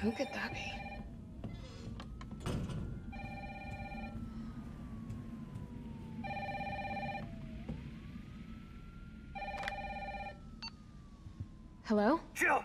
Who could that be? Hello? Jill,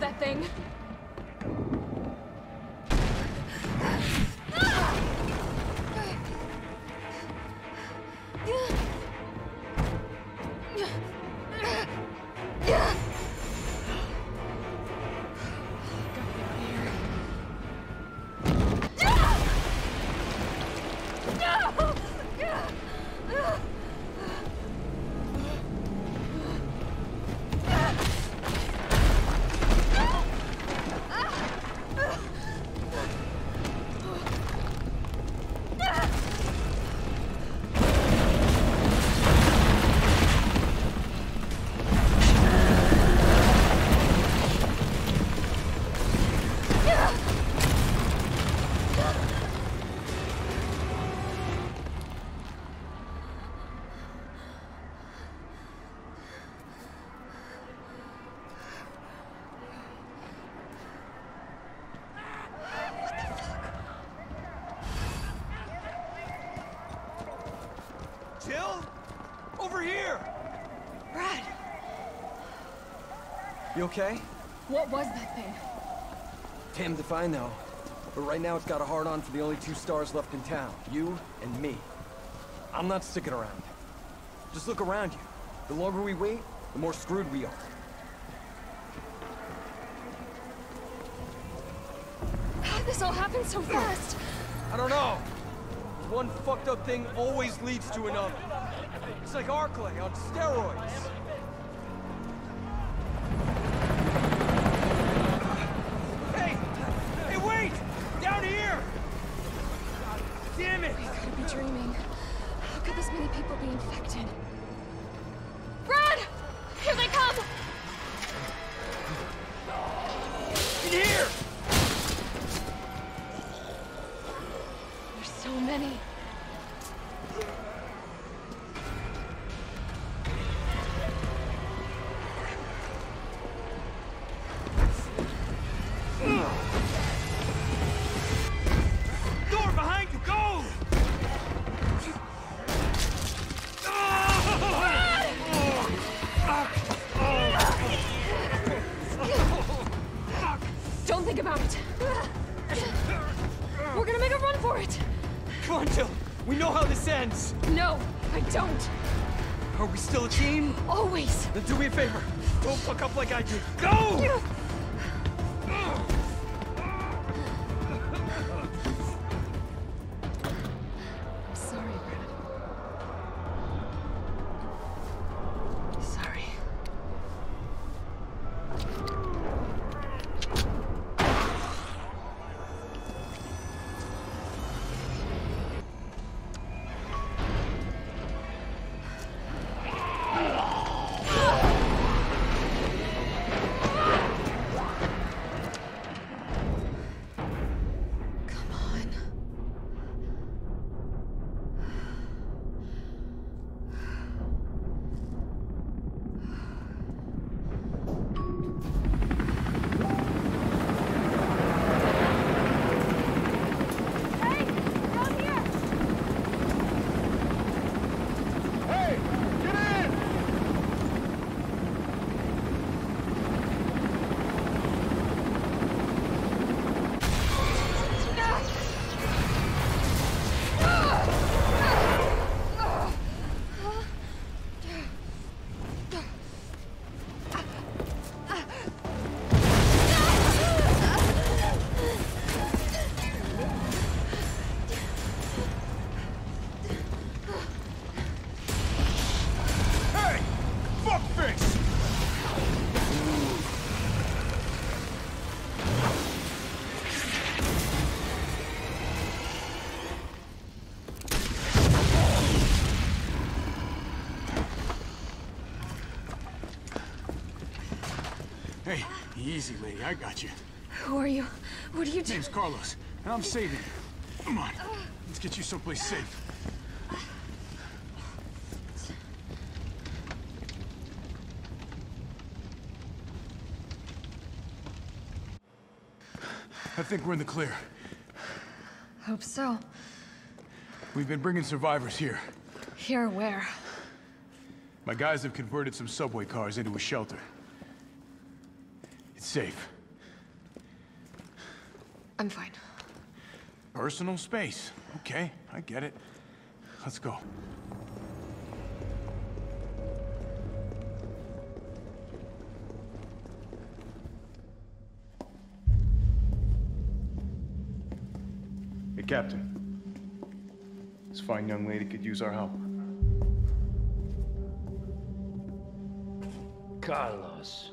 that thing? Over here! Brad, You okay? what was that thing? Damned if I know. But right now it's got a hard-on for the only two stars left in town. You and me. I'm not sticking around. Just look around you. The longer we wait, the more screwed we are. How this all happen so fast? I don't know. One fucked up thing always leads to another. It's like Arklay on steroids. Hey! Hey, wait! Down here! Damn it! I could be dreaming. How could this many people be infected? We're gonna make a run for it. Come on, Jill. We know how this ends. No, I don't. Are we still a team? Always. Then do me a favor. Don't fuck up like I did. Go! Easy, lady. I got you. Who are you? What are you do? Name's Carlos, and I'm saving you. Come on. Let's get you someplace safe. I think we're in the clear. Hope so. We've been bringing survivors here. Here where? My guys have converted some subway cars into a shelter. It's safe. I'm fine. Personal space. Okay, I get it. Let's go. Hey, Captain. This fine young lady could use our help. Carlos,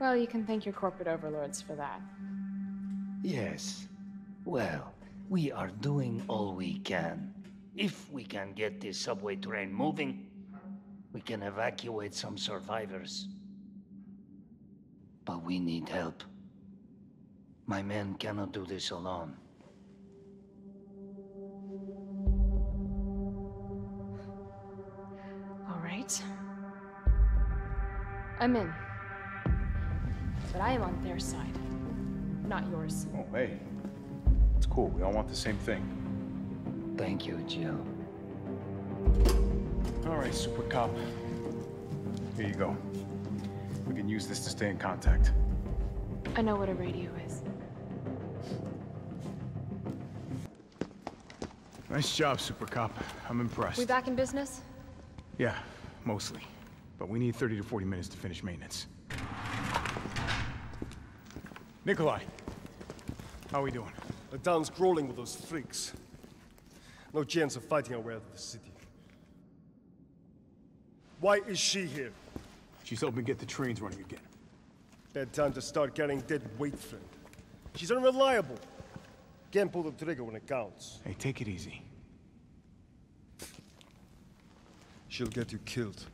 Well, you can thank your corporate overlords for that. Yes. Well, we are doing all we can. If we can get this subway train moving, we can evacuate some survivors. But we need help. My men cannot do this alone. All right. I'm in. But I am on their side, not yours. Oh, hey. It's cool. We all want the same thing. Thank you, Jill. All right, Super Cop. Here you go. We can use this to stay in contact. I know what a radio is. Nice job, Super Cop. I'm impressed. We back in business? Yeah, mostly. But we need 30 to 40 minutes to finish maintenance. Nikolai, how are we doing? The town's crawling with those freaks. No chance of fighting our way out of the city. Why is she here? She's helping get the trains running again. Bad time to start carrying dead weight, friend. She's unreliable. Can't pull the trigger when it counts. Hey, take it easy. She'll get you killed.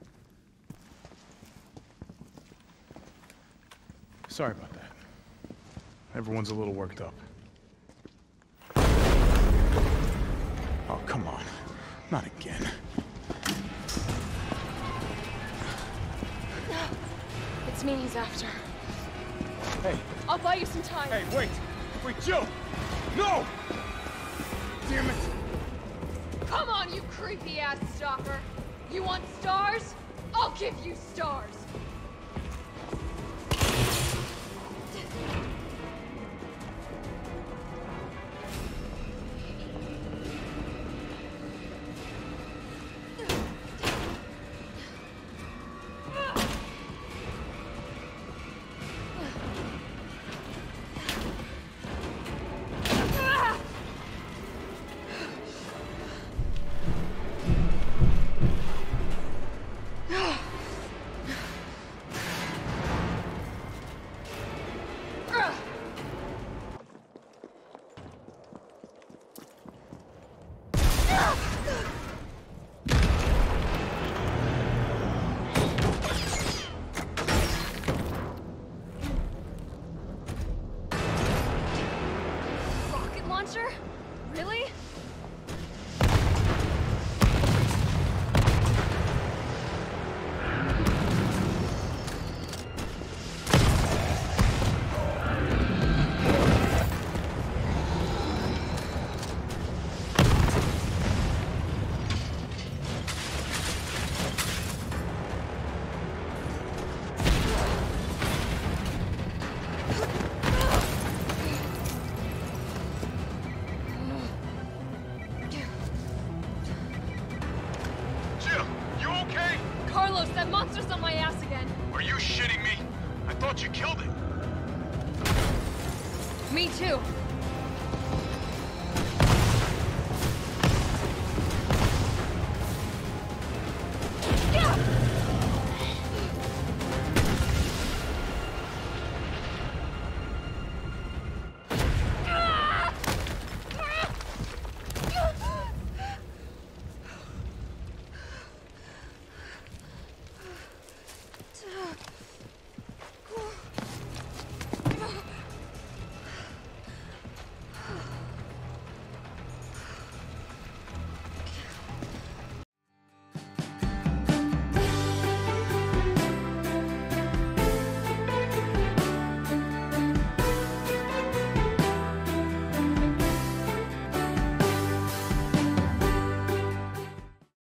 Sorry about that. Everyone's a little worked up. Oh, come on. Not again. It's me he's after. Hey, I'll buy you some time. hey, wait! Wait, Jill! No! Damn it! Come on, you creepy ass stalker. You want stars? I'll give you stars.